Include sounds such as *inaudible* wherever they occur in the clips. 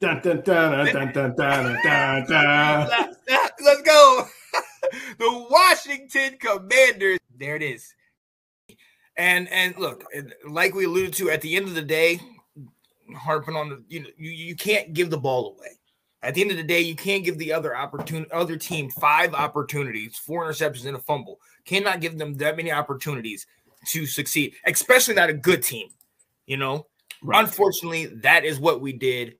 Dun, dun, dun, dun, dun, dun, dun, dun. *laughs* Let's go. *laughs* the Washington Commanders. There it is. And and look, like we alluded to, at the end of the day, harping on the you know you, you can't give the ball away. At the end of the day, you can't give the other opportunity other team five opportunities, four interceptions and a fumble. Cannot give them that many opportunities to succeed, especially not a good team. You know, right. unfortunately, that is what we did.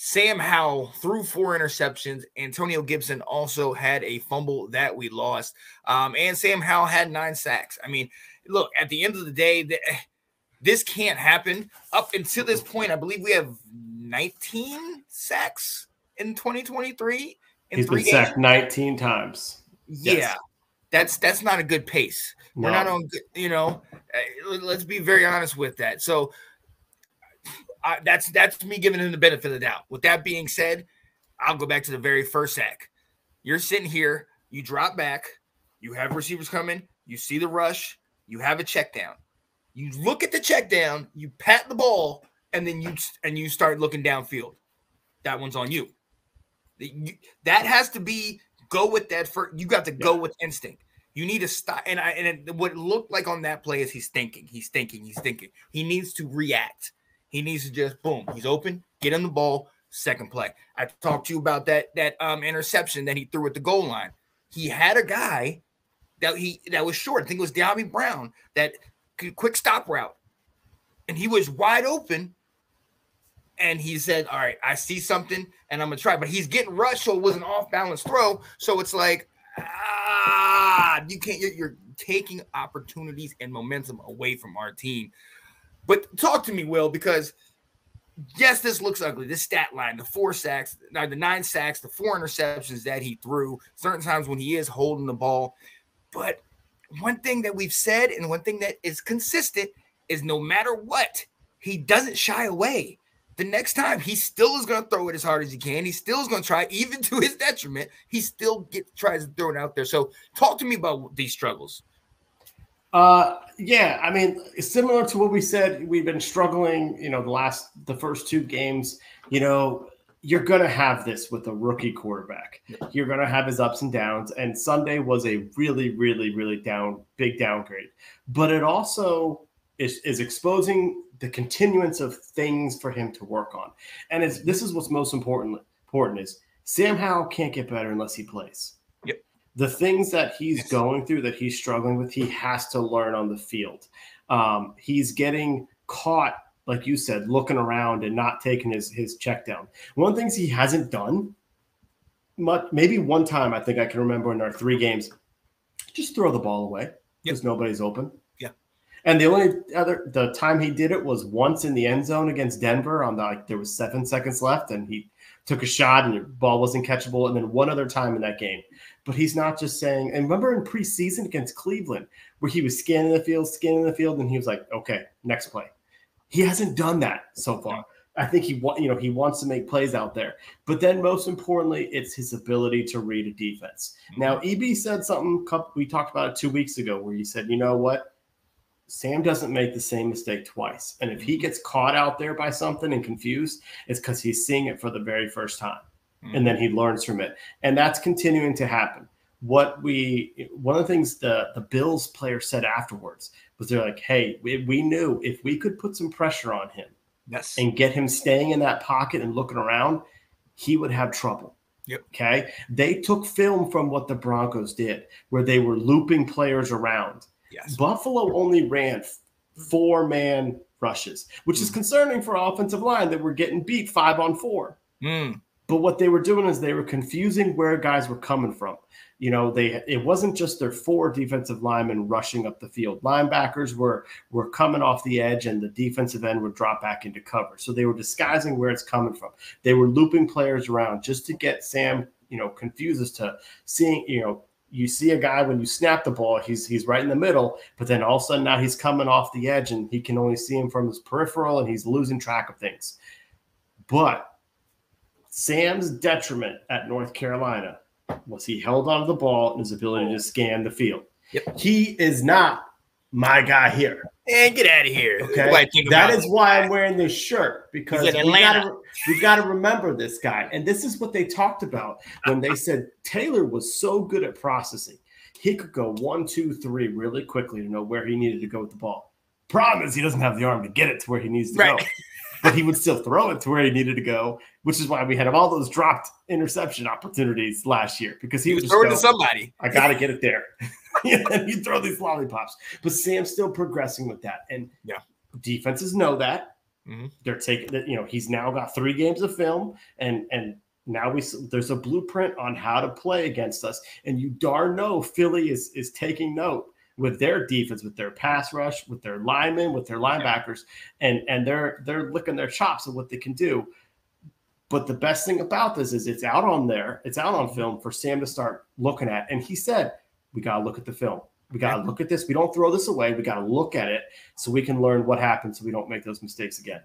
Sam Howell threw four interceptions. Antonio Gibson also had a fumble that we lost. Um, and Sam Howell had nine sacks. I mean, look, at the end of the day, the, this can't happen. Up until this point, I believe we have 19 sacks in 2023. In He's been games. sacked 19 times. Yeah. Yes. That's that's not a good pace. No. We're not on good, you know, uh, let's be very honest with that. So I, that's that's me giving him the benefit of the doubt. With that being said, I'll go back to the very first sack. You're sitting here, you drop back, you have receivers coming, you see the rush, you have a check down. You look at the check down, you pat the ball, and then you and you start looking downfield. That one's on you. That has to be go with that for you got to go with instinct. You need to stop. And I and it, what it looked like on that play is he's thinking, he's thinking, he's thinking. He needs to react. He needs to just boom, he's open, get on the ball, second play. I talked to you about that that um interception that he threw at the goal line. He had a guy that he that was short. I think it was Dyami Brown that quick stop route, and he was wide open. And he said, "All right, I see something, and I'm gonna try." But he's getting rushed, so it was an off balance throw. So it's like, ah, you can't. You're, you're taking opportunities and momentum away from our team. But talk to me, Will, because yes, this looks ugly. This stat line, the four sacks, the nine sacks, the four interceptions that he threw, certain times when he is holding the ball. But one thing that we've said and one thing that is consistent is no matter what, he doesn't shy away. The next time he still is going to throw it as hard as he can. He still is going to try, even to his detriment. He still get tries to throw it out there. So, talk to me about these struggles. Uh, yeah, I mean, similar to what we said, we've been struggling. You know, the last, the first two games. You know, you're going to have this with a rookie quarterback. You're going to have his ups and downs. And Sunday was a really, really, really down, big downgrade. But it also is, is exposing the continuance of things for him to work on. And it's, this is what's most important. Important is Sam Howell can't get better unless he plays the things that he's going through that he's struggling with he has to learn on the field. Um, he's getting caught like you said looking around and not taking his his check down. One of the things he hasn't done much maybe one time i think i can remember in our three games just throw the ball away because yep. nobody's open. Yeah and the only other the time he did it was once in the end zone against denver on the like there was seven seconds left and he took a shot and the ball wasn't catchable and then one other time in that game but he's not just saying. And remember in preseason against Cleveland, where he was scanning the field, scanning the field, and he was like, "Okay, next play." He hasn't done that so far. I think he you know he wants to make plays out there, but then most importantly, it's his ability to read a defense. Now, EB said something we talked about it two weeks ago, where he said, "You know what." Sam doesn't make the same mistake twice. And if he gets caught out there by something and confused, it's because he's seeing it for the very first time mm-hmm. and then he learns from it. And that's continuing to happen. What we one of the things the the Bills player said afterwards was they're like, "Hey, we, we knew if we could put some pressure on him, yes, and get him staying in that pocket and looking around, he would have trouble." Yep. Okay. They took film from what the Broncos did, where they were looping players around. Yes. Buffalo only ran four man rushes, which mm. is concerning for offensive line that we're getting beat five on four. Mm. But what they were doing is they were confusing where guys were coming from. You know, they it wasn't just their four defensive linemen rushing up the field. Linebackers were were coming off the edge, and the defensive end would drop back into cover. So they were disguising where it's coming from. They were looping players around just to get Sam, you know, confused as to seeing, you know, you see a guy when you snap the ball, he's he's right in the middle, but then all of a sudden now he's coming off the edge and he can only see him from his peripheral and he's losing track of things. But Sam's detriment at North Carolina was he held onto the ball and his ability to scan the field. Yep. He is not my guy here. And get out of here. Okay. That is why I'm wearing this shirt because we gotta, we gotta remember this guy. And this is what they talked about when they said Taylor was so good at processing. He could go one, two, three really quickly to know where he needed to go with the ball. Problem is he doesn't have the arm to get it to where he needs to right. go. *laughs* but he would still throw it to where he needed to go, which is why we had all those dropped interception opportunities last year because he, he was throwing to somebody. I got to get it there. *laughs* and you throw these lollipops. But Sam's still progressing with that. And yeah, defenses know that. Mm-hmm. They're taking that, you know, he's now got three games of film and and now we there's a blueprint on how to play against us. And you darn know Philly is is taking note with their defense, with their pass rush, with their linemen, with their linebackers, and and they're they're licking their chops at what they can do. But the best thing about this is it's out on there, it's out on mm-hmm. film for Sam to start looking at. And he said we got to look at the film. We got to look at this. We don't throw this away. We got to look at it so we can learn what happened so we don't make those mistakes again.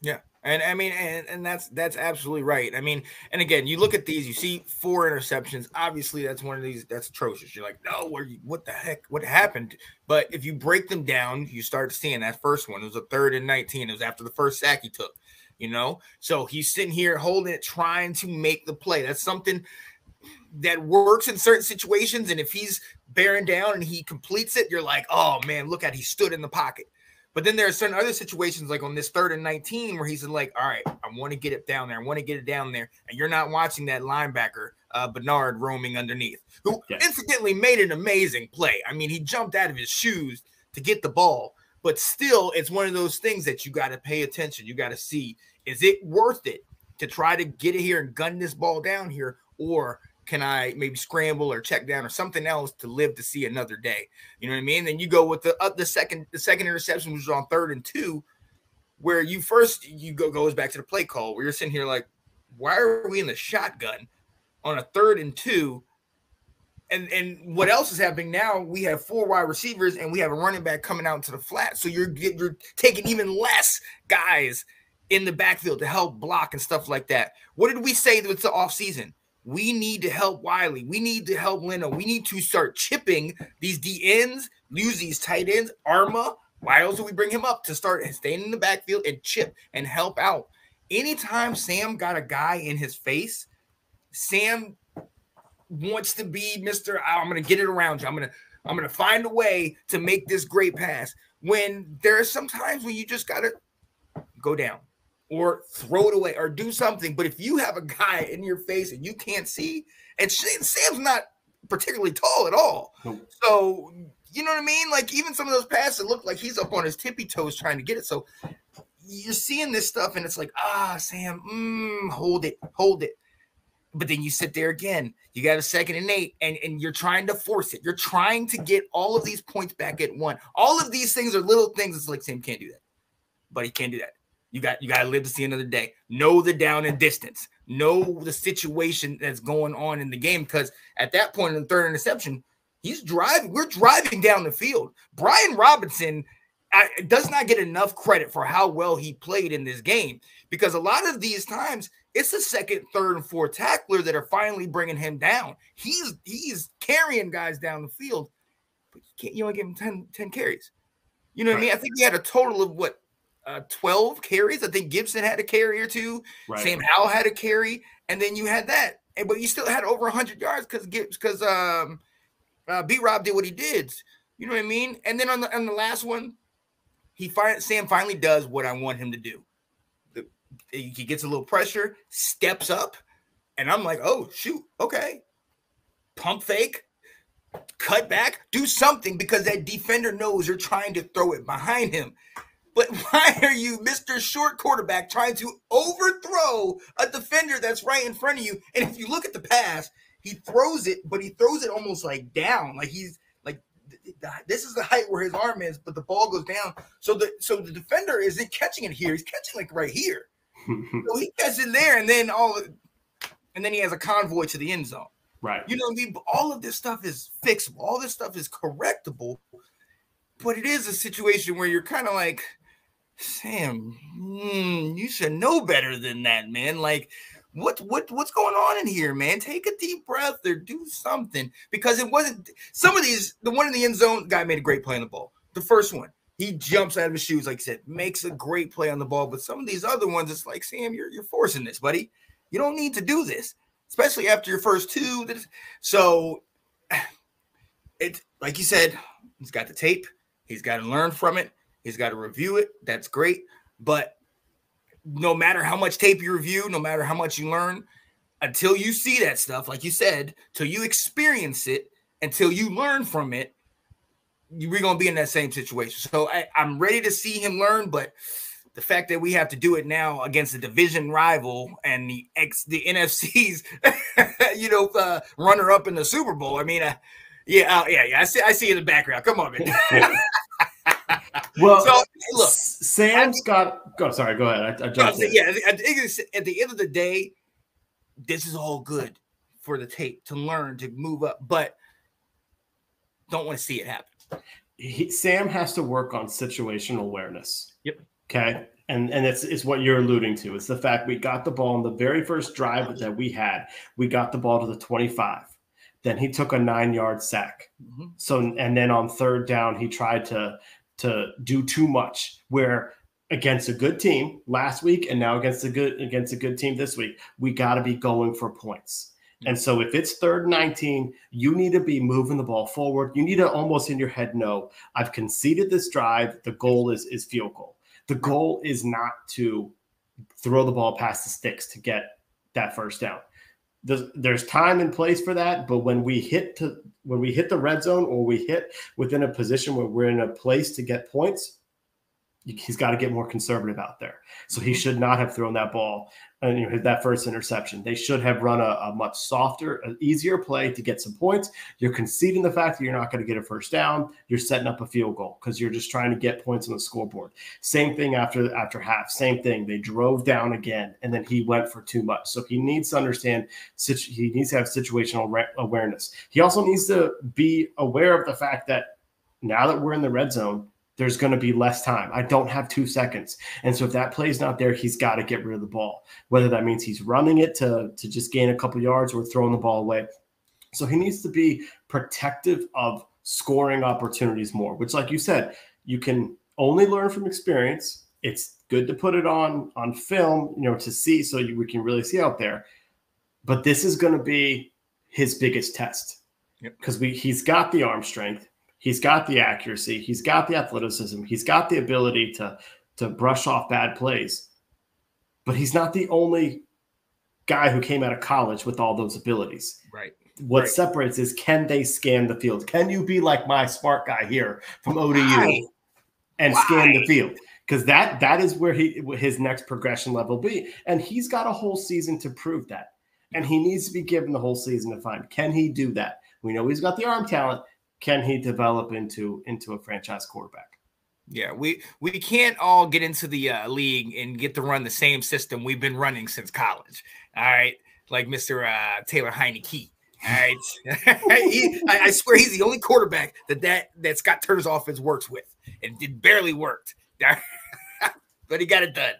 Yeah. And I mean, and, and that's that's absolutely right. I mean, and again, you look at these, you see four interceptions. Obviously, that's one of these that's atrocious. You're like, no, you, what the heck? What happened? But if you break them down, you start seeing that first one. It was a third and 19. It was after the first sack he took, you know. So he's sitting here holding it, trying to make the play. That's something that works in certain situations. And if he's bearing down and he completes it, you're like, oh man, look at he stood in the pocket. But then there are certain other situations, like on this third and 19, where he's like, all right, I want to get it down there. I want to get it down there. And you're not watching that linebacker, uh, Bernard, roaming underneath, who yes. incidentally made an amazing play. I mean, he jumped out of his shoes to get the ball, but still, it's one of those things that you got to pay attention. You got to see, is it worth it to try to get it here and gun this ball down here? Or can I maybe scramble or check down or something else to live to see another day? You know what I mean? Then you go with the uh, the second the second interception, which was on third and two, where you first you go goes back to the play call where you're sitting here like, why are we in the shotgun on a third and two? And and what else is happening now? We have four wide receivers and we have a running back coming out into the flat, so you're you're taking even less guys in the backfield to help block and stuff like that. What did we say with the off season? We need to help Wylie. We need to help Leno. We need to start chipping these D ends, use these tight ends, Arma. Why else do we bring him up to start staying in the backfield and chip and help out? Anytime Sam got a guy in his face, Sam wants to be Mr. Oh, I'm gonna get it around you. I'm gonna I'm gonna find a way to make this great pass. When there are some times when you just gotta go down or throw it away or do something. But if you have a guy in your face and you can't see, and Sam's not particularly tall at all, nope. so you know what I mean? Like even some of those passes look like he's up on his tippy toes trying to get it. So you're seeing this stuff, and it's like, ah, Sam, mm, hold it, hold it. But then you sit there again. You got a second and eight, and, and you're trying to force it. You're trying to get all of these points back at one. All of these things are little things. It's like Sam can't do that, but he can't do that. You got you got to live to see another day. Know the down and distance. Know the situation that's going on in the game because at that point in the third interception, he's driving. We're driving down the field. Brian Robinson does not get enough credit for how well he played in this game because a lot of these times it's the second, third, and fourth tackler that are finally bringing him down. He's he's carrying guys down the field, but you can't. You only give him 10, 10 carries. You know what right. I mean? I think he had a total of what uh, 12 carries. I think Gibson had a carry or two. Right. Sam Howell had a carry, and then you had that. And but you still had over 100 yards because Gibbs because um uh, B Rob did what he did. You know what I mean? And then on the on the last one, he find Sam finally does what I want him to do. The, he gets a little pressure, steps up, and I'm like, oh shoot, okay, pump fake, cut back, do something because that defender knows you're trying to throw it behind him. But *laughs* why are you, Mr. Short Quarterback, trying to overthrow a defender that's right in front of you? And if you look at the pass, he throws it, but he throws it almost like down, like he's like this is the height where his arm is, but the ball goes down. So the so the defender isn't catching it here; he's catching like right here. *laughs* so he catches it there, and then all, and then he has a convoy to the end zone. Right. You know, I mean, all of this stuff is fixable. All this stuff is correctable, but it is a situation where you're kind of like Sam, mm, you should know better than that, man. Like, what what what's going on in here, man? Take a deep breath or do something because it wasn't some of these. The one in the end zone guy made a great play on the ball. the first one, he jumps out of his shoes, like I said, makes a great play on the ball. But some of these other ones, it's like, Sam, you're, you're forcing this, buddy. You don't need to do this, especially after your first two. So *sighs* it's like you said, he's got the tape, he's got to learn from it, he's got to review it. That's great. But no matter how much tape you review, no matter how much you learn, until you see that stuff, like you said, till you experience it, until you learn from it, we're gonna be in that same situation. So I, I'm ready to see him learn, but the fact that we have to do it now against a division rival and the ex the NFC's, *laughs* you know, uh, runner up in the Super Bowl. I mean, uh, yeah, uh, yeah, yeah. I see, I see in the background. Come on, man. *laughs* well, so look, Sam's got. Go, sorry, go ahead. I, I jumped yeah, at the end of the day, this is all good for the tape to learn to move up, but don't want to see it happen. He, Sam has to work on situational awareness. Yep. Okay. And and it's it's what you're alluding to. It's the fact we got the ball in the very first drive that we had. We got the ball to the 25. Then he took a nine yard sack. Mm-hmm. So and then on third down he tried to to do too much. Where against a good team last week and now against a good against a good team this week, we got to be going for points. Mm. And so if it's third 19, you need to be moving the ball forward. You need to almost in your head know I've conceded this drive. The goal is is field goal. The goal is not to throw the ball past the sticks to get that first down. There's, there's time and place for that, but when we hit to when we hit the red zone or we hit within a position where we're in a place to get points, he's got to get more conservative out there. So he mm-hmm. should not have thrown that ball and you know, that first interception. They should have run a, a much softer, easier play to get some points. You're conceding the fact that you're not going to get a first down. You're setting up a field goal because you're just trying to get points on the scoreboard. Same thing after after half. Same thing. They drove down again, and then he went for too much. So he needs to understand. He needs to have situational awareness. He also needs to be aware of the fact that now that we're in the red zone there's going to be less time. I don't have two seconds. And so if that play's not there, he's got to get rid of the ball, whether that means he's running it to, to just gain a couple yards or throwing the ball away. So he needs to be protective of scoring opportunities more, which, like you said, you can only learn from experience. It's good to put it on on film, you know, to see so you, we can really see out there. But this is going to be his biggest test because yep. we he's got the arm strength He's got the accuracy, he's got the athleticism, he's got the ability to to brush off bad plays. But he's not the only guy who came out of college with all those abilities. Right. What right. separates is can they scan the field? Can you be like my smart guy here from ODU Why? and Why? scan the field? Because that that is where he his next progression level be, and he's got a whole season to prove that, and he needs to be given the whole season to find can he do that. We know he's got the arm talent can he develop into into a franchise quarterback? Yeah, we we can't all get into the uh, league and get to run the same system we've been running since college. All right, like Mister uh, Taylor Heinicke. All right, *laughs* he, I, I, swear he's the only quarterback that that that Scott Turner's offense works with, and it barely worked, *laughs* but he got it done.